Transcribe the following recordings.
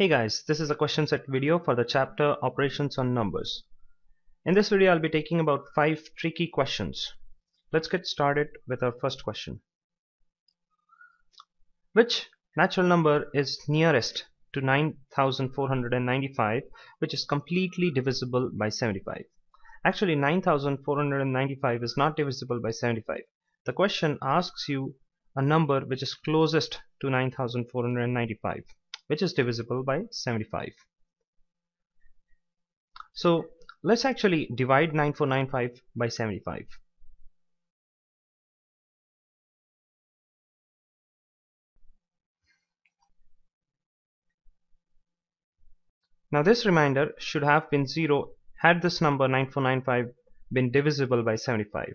Hey guys, this is a question set video for the chapter Operations on Numbers. In this video I'll be taking about 5 tricky questions. Let's get started with our first question. Which natural number is nearest to 9495 which is completely divisible by 75? Actually 9495 is not divisible by 75. The question asks you a number which is closest to 9495 which is divisible by 75. So let's actually divide 9495 by 75. Now this remainder should have been 0 had this number 9495 been divisible by 75.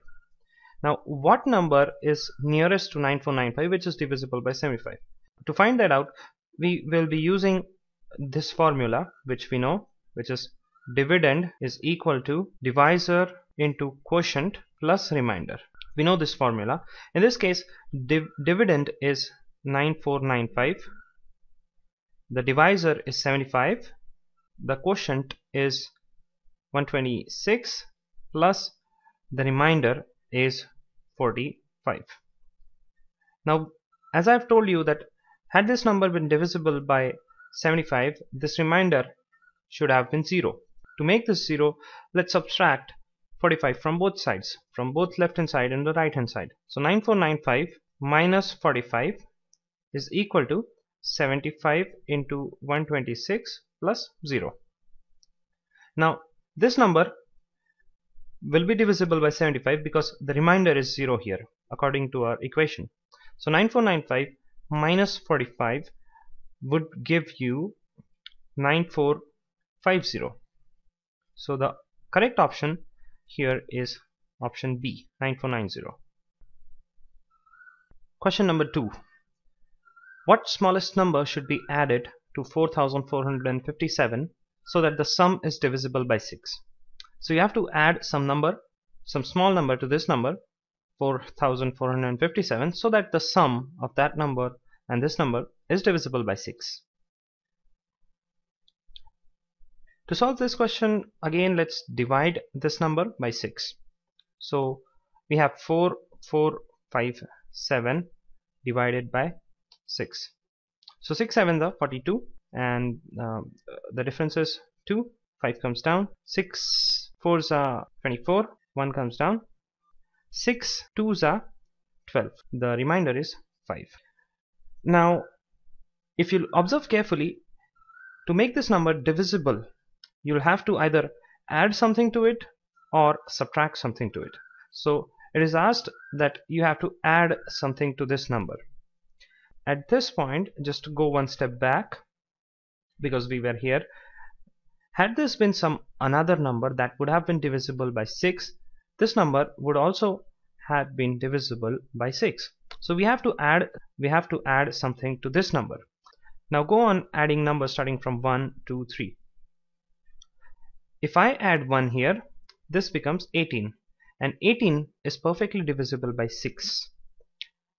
Now what number is nearest to 9495 which is divisible by 75? To find that out we will be using this formula which we know which is dividend is equal to divisor into quotient plus remainder we know this formula. In this case div dividend is 9495 the divisor is 75 the quotient is 126 plus the remainder is 45 now as I've told you that had this number been divisible by 75, this remainder should have been 0. To make this 0, let's subtract 45 from both sides, from both left hand side and the right hand side. So 9495 minus 45 is equal to 75 into 126 plus 0. Now this number will be divisible by 75 because the remainder is 0 here according to our equation. So 9495 minus 45 would give you 9450 so the correct option here is option B 9490 question number 2 what smallest number should be added to 4457 so that the sum is divisible by 6 so you have to add some number some small number to this number 4457 so that the sum of that number and this number is divisible by 6. To solve this question again let's divide this number by 6. So we have 4457 divided by 6. So 6 7 are 42 and uh, the difference is 2 5 comes down 6 4s are 24 1 comes down 6 2s are 12 the remainder is 5 now if you observe carefully to make this number divisible you'll have to either add something to it or subtract something to it. So it is asked that you have to add something to this number. At this point just go one step back because we were here. Had this been some another number that would have been divisible by 6 this number would also have been divisible by 6 so we have to add we have to add something to this number. Now go on adding numbers starting from 1 2 3 if I add 1 here this becomes 18 and 18 is perfectly divisible by 6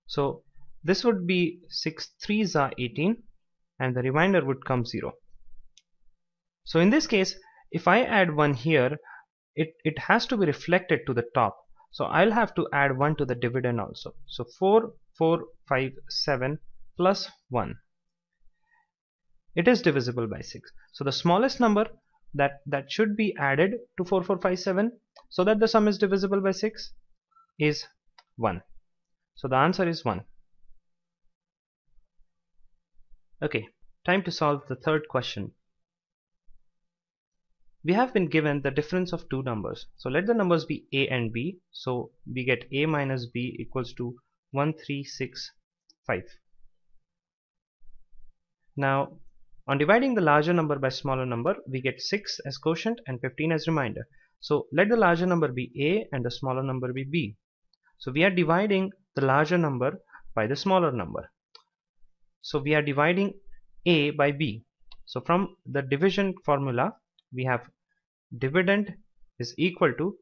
so this would be 6 3s are 18 and the remainder would come 0 so in this case if I add 1 here it, it has to be reflected to the top. So I'll have to add 1 to the dividend also. So 4 4 5 7 plus 1 it is divisible by 6 so the smallest number that that should be added to 4457 so that the sum is divisible by 6 is 1 so the answer is 1 okay. Time to solve the third question we have been given the difference of two numbers. So let the numbers be a and b. So we get a minus b equals to 1365 now on dividing the larger number by smaller number we get 6 as quotient and 15 as remainder so let the larger number be a and the smaller number be b. So we are dividing the larger number by the smaller number. So we are dividing a by b. So from the division formula we have dividend is equal to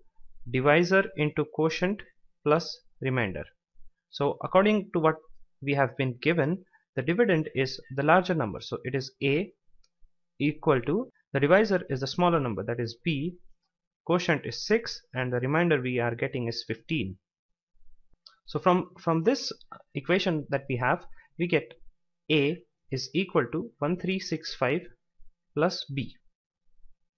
divisor into quotient plus remainder. So according to what we have been given the dividend is the larger number. So it is a equal to the divisor is the smaller number that is b. Quotient is 6 and the remainder we are getting is 15 so from from this equation that we have we get a is equal to 1365 plus b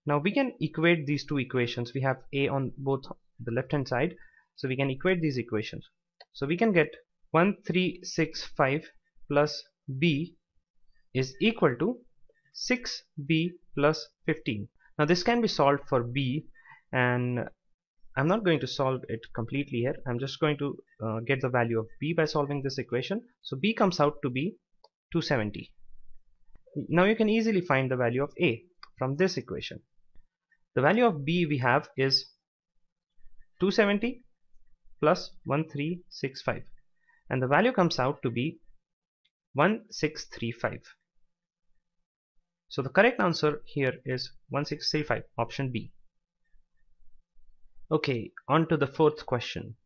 now we can equate these two equations. We have a on both the left hand side. So we can equate these equations. So we can get 1365 plus b is equal to 6b plus 15 now this can be solved for b and I'm not going to solve it completely here. I'm just going to uh, get the value of b by solving this equation. So b comes out to be 270 now you can easily find the value of a from this equation the value of b we have is 270 plus 1365 and the value comes out to be 1635 so the correct answer here is 1635 option B. Okay, on to the fourth question.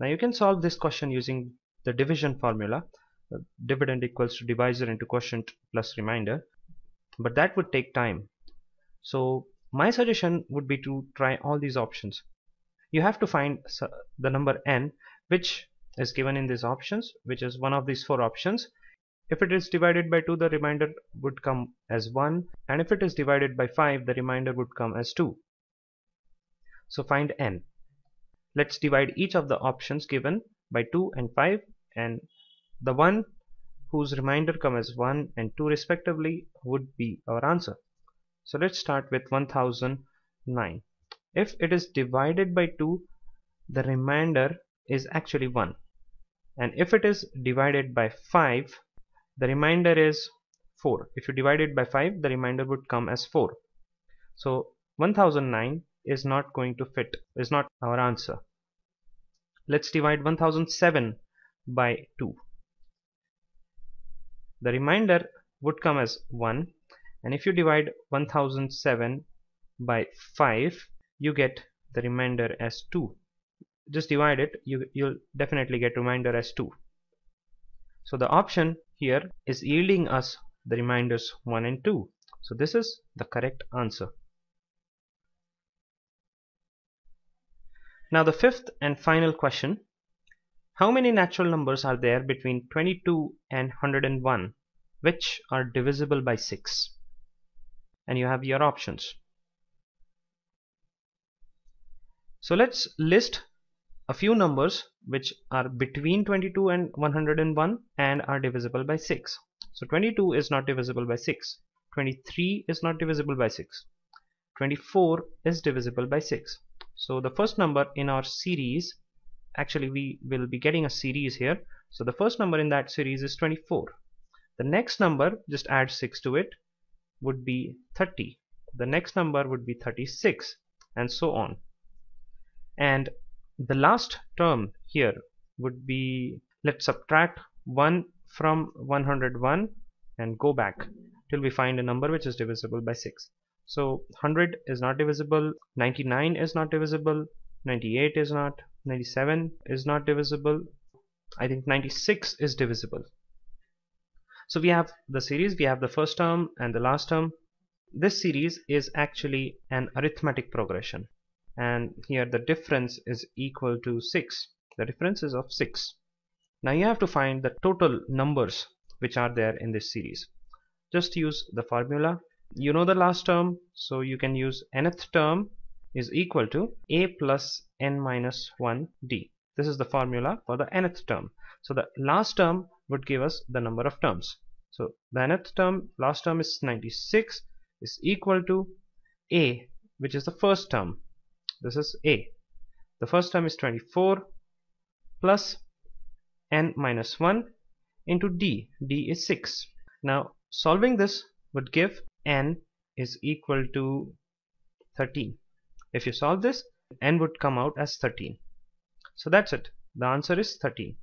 Now you can solve this question using the division formula. Uh, dividend equals to divisor into quotient plus remainder. But that would take time. So my suggestion would be to try all these options. You have to find the number n which is given in these options which is one of these four options if it is divided by 2 the remainder would come as 1 and if it is divided by 5 the remainder would come as 2. So find n. Let's divide each of the options given by 2 and 5 and the one whose remainder come as 1 and 2 respectively would be our answer. So let's start with 1009. If it is divided by 2 the remainder is actually 1 and if it is divided by 5 the remainder is 4 if you divide it by 5 the remainder would come as 4 so 1009 is not going to fit is not our answer. Let's divide 1007 by 2 the remainder would come as 1 and if you divide 1007 by 5 you get the remainder as 2 just divide it you you'll definitely get remainder as 2 so the option here is yielding us the reminders 1 and 2. So this is the correct answer. Now the fifth and final question. How many natural numbers are there between 22 and 101 which are divisible by 6? And you have your options. So let's list a few numbers which are between 22 and 101 and are divisible by 6 so 22 is not divisible by 6 23 is not divisible by 6 24 is divisible by 6 so the first number in our series actually we will be getting a series here. So the first number in that series is 24 the next number just add 6 to it would be 30 the next number would be 36 and so on. And the last term here would be let's subtract 1 from 101 and go back till we find a number which is divisible by 6 so 100 is not divisible 99 is not divisible 98 is not 97 is not divisible. I think 96 is divisible. So we have the series we have the first term and the last term. This series is actually an arithmetic progression. And here the difference is equal to 6 the difference is of 6 now you have to find the total numbers which are there in this series. Just use the formula. You know the last term so you can use nth term is equal to a plus n minus 1 d. This is the formula for the nth term. So the last term would give us the number of terms. So the nth term last term is 96 is equal to a which is the first term. This is a. The first term is 24 plus n minus 1 into d. D is 6 now solving this would give n is equal to 13 if you solve this n would come out as 13 so that's it. The answer is 13